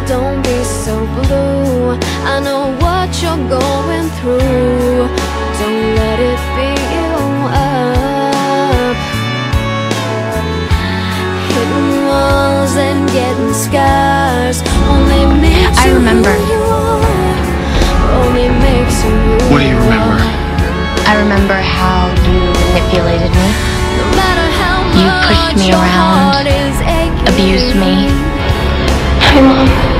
don't be so blue. I know what you're going through. Don't let it beat you up. Hitting walls and getting scars only makes I you remember. who you are. Only makes you who What do you remember? I remember how you manipulated me, No matter how You pushed me around, heart is aching. abused me. 可以吗？